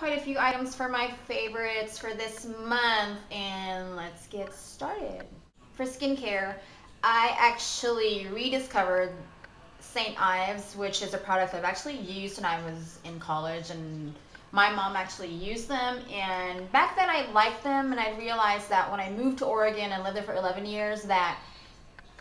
quite a few items for my favorites for this month and let's get started. For skincare, I actually rediscovered St. Ives, which is a product I've actually used when I was in college and my mom actually used them and back then I liked them and I realized that when I moved to Oregon and lived there for 11 years that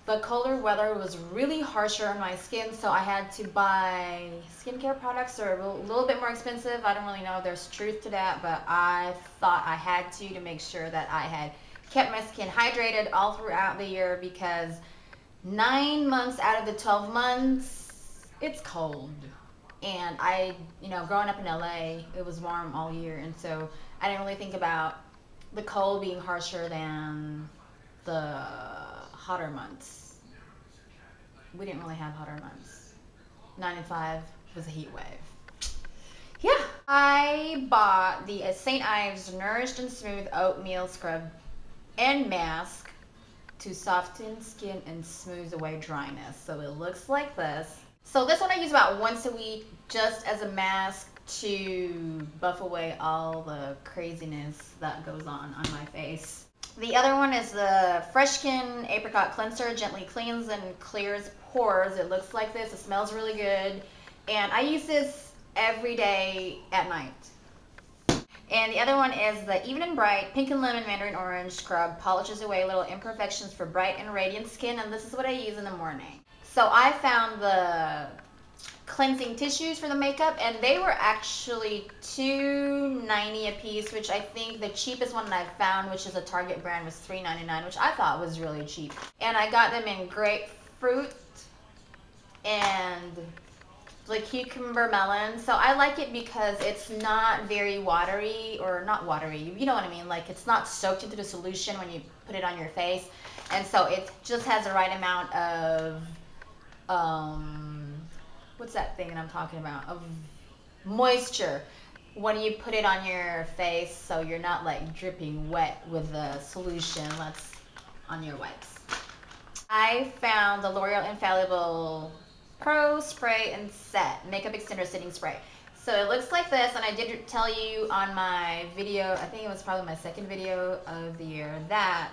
the colder weather was really harsher on my skin so I had to buy skincare products that are a little bit more expensive. I don't really know if there's truth to that but I thought I had to to make sure that I had kept my skin hydrated all throughout the year because nine months out of the 12 months it's cold and I, you know, growing up in LA, it was warm all year, and so I didn't really think about the cold being harsher than the hotter months. We didn't really have hotter months. 95 was a heat wave. Yeah, I bought the uh, St. Ives Nourished and Smooth Oatmeal Scrub and Mask to soften skin and smooth away dryness. So it looks like this. So this one I use about once a week just as a mask to buff away all the craziness that goes on on my face. The other one is the Fresh Skin Apricot Cleanser. Gently cleans and clears pores. It looks like this. It smells really good. And I use this every day at night. And the other one is the Even and Bright Pink and Lemon Mandarin Orange Scrub. Polishes away little imperfections for bright and radiant skin. And this is what I use in the morning. So I found the cleansing tissues for the makeup and they were actually $2.90 a piece which I think the cheapest one that I found which is a Target brand was $3.99 which I thought was really cheap. And I got them in grapefruit and like cucumber melon. So I like it because it's not very watery or not watery you know what I mean? Like it's not soaked into the solution when you put it on your face. And so it just has the right amount of um, what's that thing that I'm talking about? Of moisture when you put it on your face so you're not like dripping wet with the solution that's on your wipes. I found the L'Oreal Infallible Pro Spray and Set Makeup Extender Setting Spray. So it looks like this, and I did tell you on my video, I think it was probably my second video of the year, that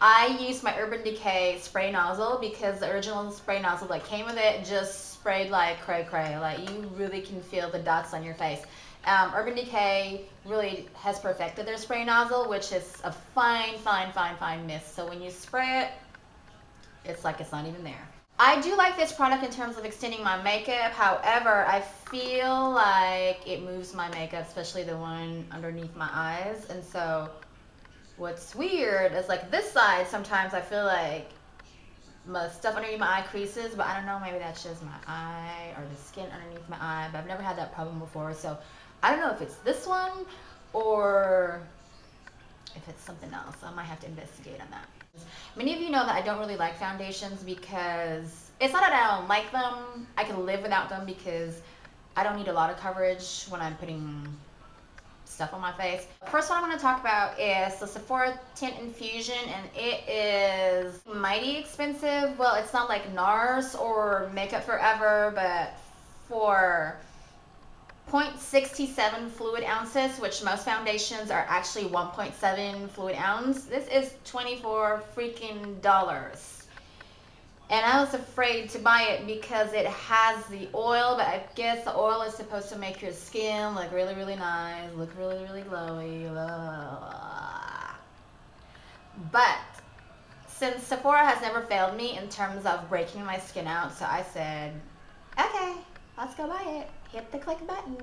I used my Urban Decay spray nozzle because the original spray nozzle that came with it just sprayed like cray cray. Like you really can feel the dots on your face. Um, Urban Decay really has perfected their spray nozzle, which is a fine, fine, fine, fine mist. So when you spray it, it's like it's not even there. I do like this product in terms of extending my makeup. However, I feel like it moves my makeup, especially the one underneath my eyes. And so what's weird is like this side sometimes I feel like my stuff underneath my eye creases, but I don't know, maybe that's just my eye or the skin underneath my eye, but I've never had that problem before, so I don't know if it's this one or if it's something else. I might have to investigate on that. Many of you know that I don't really like foundations because it's not that I don't like them. I can live without them because I don't need a lot of coverage when I'm putting stuff on my face. First one I'm going to talk about is the Sephora Teint Infusion and it is mighty expensive. Well, it's not like NARS or Makeup Forever, but for 0.67 fluid ounces, which most foundations are actually 1.7 fluid ounce. This is 24 freaking dollars. And I was afraid to buy it because it has the oil, but I guess the oil is supposed to make your skin look really, really nice, look really, really glowy. But since Sephora has never failed me in terms of breaking my skin out, so I said, okay, let's go buy it. Hit the click button.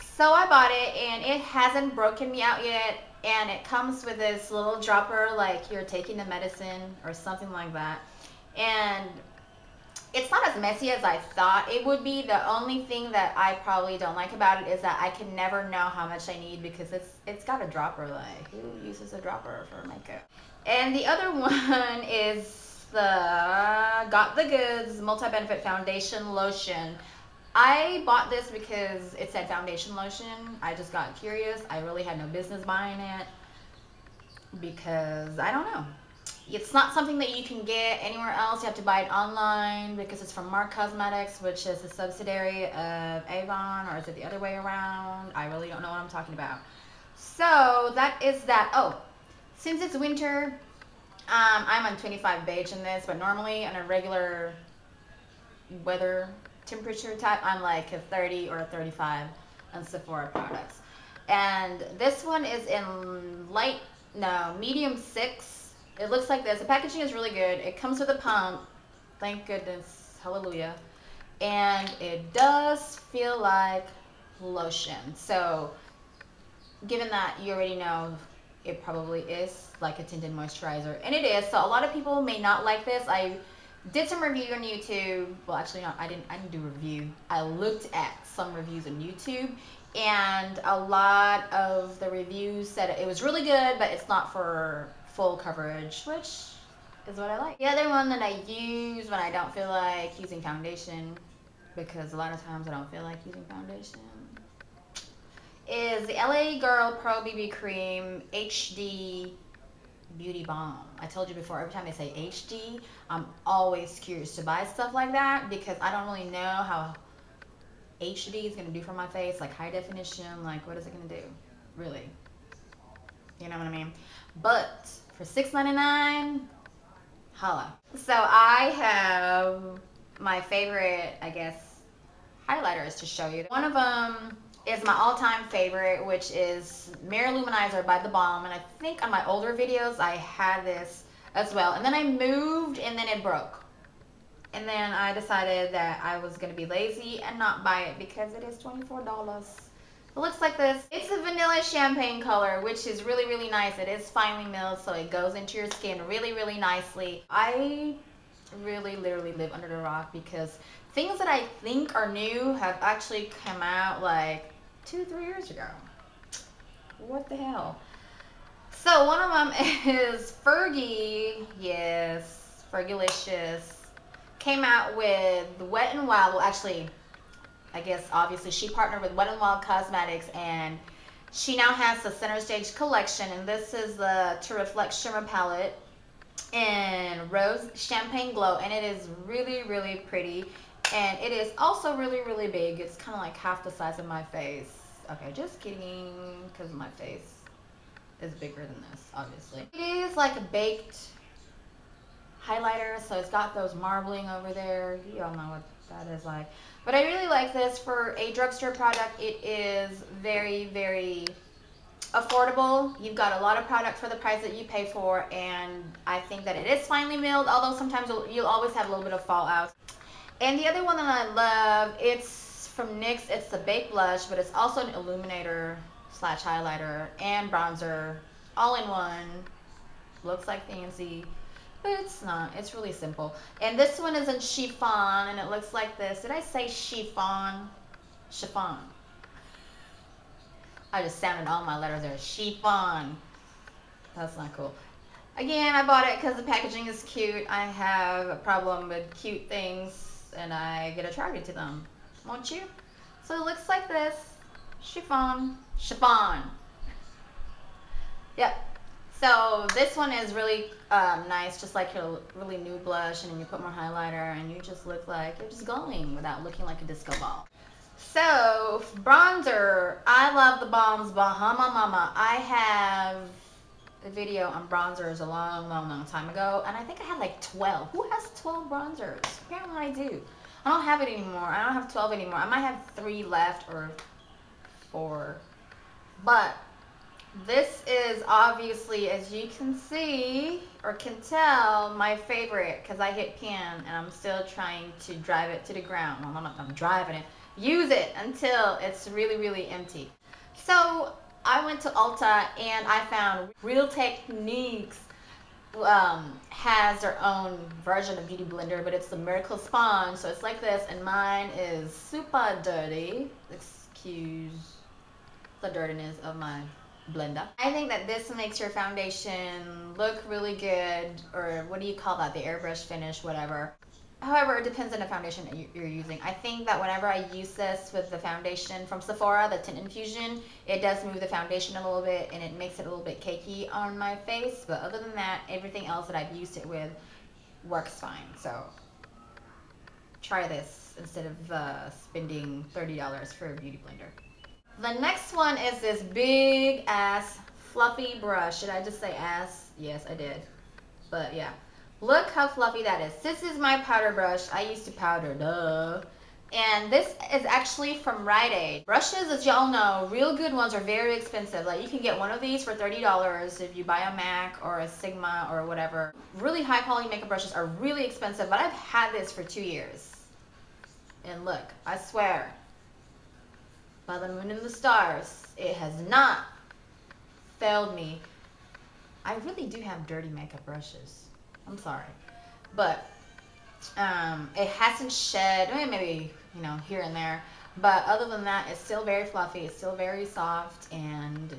So I bought it and it hasn't broken me out yet and it comes with this little dropper like you're taking the medicine or something like that and it's not as messy as I thought it would be. The only thing that I probably don't like about it is that I can never know how much I need because it's it's got a dropper. Like who uses a dropper for makeup? And the other one is the Got the Goods Multi Benefit Foundation Lotion. I bought this because it said foundation lotion. I just got curious. I really had no business buying it because I don't know It's not something that you can get anywhere else. You have to buy it online because it's from Mark Cosmetics, which is a subsidiary of Avon, or is it the other way around? I really don't know what I'm talking about. So that is that. Oh, since it's winter, um, I'm on 25 beige in this, but normally on a regular weather temperature type, I'm like a 30 or a 35 on Sephora products. And this one is in light, no, medium six. It looks like this. The packaging is really good. It comes with a pump. Thank goodness. Hallelujah. And it does feel like lotion. So given that you already know it probably is like a tinted moisturizer and it is so a lot of people may not like this i did some review on youtube well actually not i didn't i didn't do a review i looked at some reviews on youtube and a lot of the reviews said it was really good but it's not for full coverage which is what i like the other one that i use when i don't feel like using foundation because a lot of times i don't feel like using foundation is the LA Girl Pro BB Cream HD Beauty Balm. I told you before, every time they say HD, I'm always curious to buy stuff like that because I don't really know how HD is going to do for my face, like high definition, like what is it going to do, really? You know what I mean? But for $6.99, holla. So I have my favorite, I guess, highlighters to show you. One of them is my all-time favorite, which is Mary Lou-Manizer by The Balm. And I think on my older videos, I had this as well. And then I moved and then it broke. And then I decided that I was going to be lazy and not buy it because it is $24. It looks like this. It's a vanilla champagne color, which is really, really nice. It is finely milled, so it goes into your skin really, really nicely. I really literally live under the rock because things that I think are new have actually come out like two, three years ago. What the hell? So one of them is Fergie, yes, Fergalicious, came out with Wet and Wild. Well, actually, I guess obviously she partnered with Wet and Wild Cosmetics, and she now has the Center Stage collection, and this is the To Reflect Shimmer palette in Rose Champagne Glow, and it is really, really pretty. And it is also really, really big. It's kind of like half the size of my face. Okay, just kidding, because my face is bigger than this, obviously. It is like a baked highlighter, so it's got those marbling over there. You all know what that is like. But I really like this for a drugstore product. It is very, very affordable. You've got a lot of product for the price that you pay for, and I think that it is finely milled, although sometimes you'll, always have a little bit of fallout. And the other one that I love, it's from NYX. It's the Baked Blush, but it's also an illuminator slash highlighter and bronzer all in one. Looks like fancy, but it's not. It's really simple. And this one is in chiffon, and it looks like this. Did I say chiffon? Chiffon. I just sounded all my letters there. Chiffon. That's not cool. Again, I bought it because the packaging is cute. I have a problem with cute things and I get attracted to them. Won't you? So it looks like this. Chiffon. Chiffon. Yep. So this one is really um, nice, just like your really nude blush, and then you put more highlighter, and you just look like you're just glowing without looking like a disco ball. So bronzer, I love the Balm's Bahama Mama. I have a video on bronzers a long, long, long time ago, and I think I had like 12. Who has 12 bronzers? Apparently I do. I don't have it anymore. I don't have 12 anymore. I might have three left or four. But this is obviously, as you can see or can tell, my favorite because I hit pan and I'm still trying to drive it to the ground. Well, I'm not I'm driving it. Use it until it's really, really empty. So I went to Ulta and I found Real Techniques um, has their own version of Beauty Blender, but it's the Miracle Sponge. So it's like this, and mine is super dirty. Excuse the dirtiness of my blender. I think that this makes your foundation look really good, or what do you call that? The airbrush finish, whatever. However, it depends on the foundation you're using. I think that whenever I use this with the foundation from Sephora, the Teint Infusion, it does move the foundation a little bit and it makes it a little bit cakey on my face. But other than that, everything else that I've used it with works fine. So try this instead of uh, spending $30 for a beauty blender. The next one is this big ass fluffy brush. Should I just say ass? Yes, I did. But yeah. Look how fluffy that is. This is my powder brush. I used to powder, duh. And this is actually from Rite Aid. Brushes, as y'all know, real good ones are very expensive. Like you can get one of these for $30 if you buy a MAC or a Sigma or whatever. Really high quality makeup brushes are really expensive, but I've had this for two years. And look, I swear, by the moon and the stars, it has not failed me. I really do have dirty makeup brushes. I'm sorry. But um, it hasn't shed, maybe, you know, here and there. But other than that, it's still very fluffy. It's still very soft. And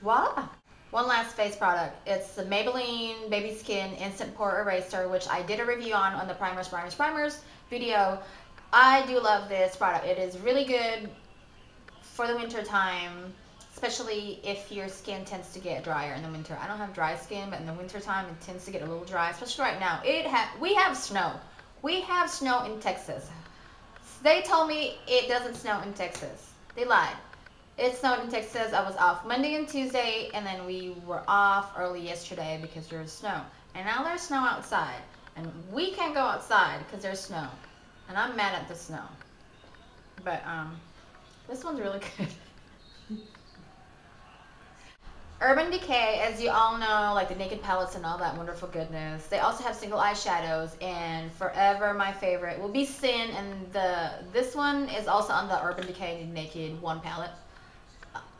voila. One last face product. It's the Maybelline Baby Skin Instant Pore Eraser, which I did a review on on the Primers, Primers, Primers video. I do love this product. It is really good for the winter time especially if your skin tends to get drier in the winter. I don't have dry skin, but in the winter time it tends to get a little dry, especially right now. It ha we have snow. We have snow in Texas. They told me it doesn't snow in Texas. They lied. It snowed in Texas. I was off Monday and Tuesday, and then we were off early yesterday because there was snow. And now there's snow outside, and we can't go outside because there's snow. And I'm mad at the snow. But um, this one's really good. Urban Decay, as you all know, like the Naked Palettes and all that wonderful goodness. They also have single eyeshadows, and forever my favorite will be Sin, and the this one is also on the Urban Decay Naked One palette.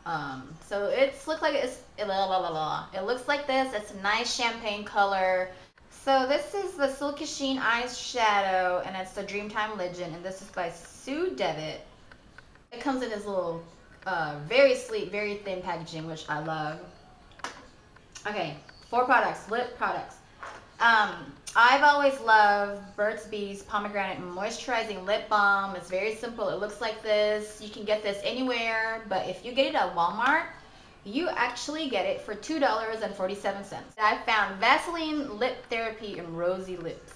Um, so it's look like it's la, la, la, la. It looks like this. It's a nice champagne color. So this is the Silky Sheen Eyes Shadow, and it's the Dreamtime Legend, and this is by Sue Devitt. It comes in this little uh, very sleek, very thin packaging, which I love. Okay, four products, lip products. Um, I've always loved Burt's Bees Pomegranate Moisturizing Lip Balm. It's very simple. It looks like this. You can get this anywhere, but if you get it at Walmart, you actually get it for $2.47. I found Vaseline Lip Therapy in Rosy Lips.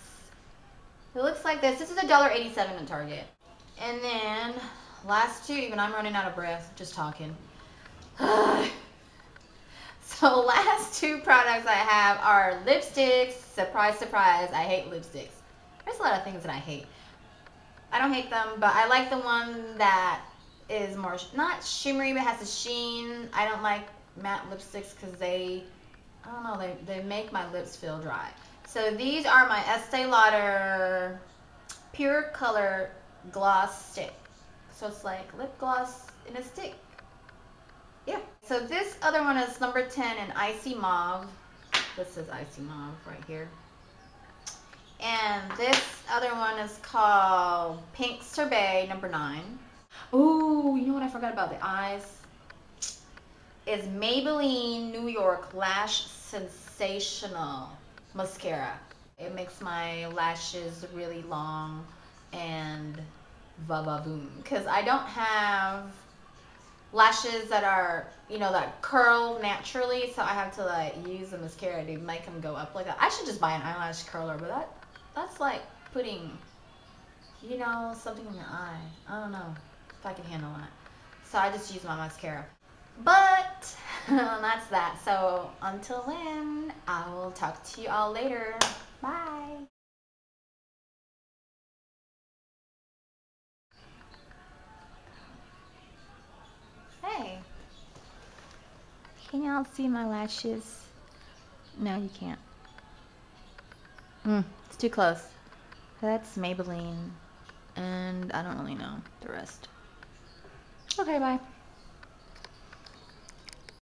It looks like this. This is $1.87 in Target. And then last two, even I'm running out of breath just talking. so last two products I have are lipsticks. Surprise, surprise, I hate lipsticks. There's a lot of things that I hate. I don't hate them, but I like the one that is more, not shimmery, but has a sheen. I don't like matte lipsticks because they, I don't know, they, they make my lips feel dry. So these are my Estee Lauder Pure Color Gloss Stick. So it's like lip gloss in a stick. Yeah. So this other one is number 10 in Icy Mauve. This is Icy Mauve right here. And this other one is called Pink Sorbet number 9. Ooh, you know what I forgot about the eyes? Is Maybelline New York Lash Sensational Mascara. It makes my lashes really long and va-va-voom because I don't have lashes that are you know that curl naturally so I have to like use the mascara to make them go up like that. I should just buy an eyelash curler but that that's like putting you know something in your eye. I don't know if I can handle that. So I just use my mascara. But that's that. So until then I will talk to you all later. Bye Can y'all see my lashes? No, you can't. Mm, it's too close. That's Maybelline. And I don't really know the rest. Okay, bye.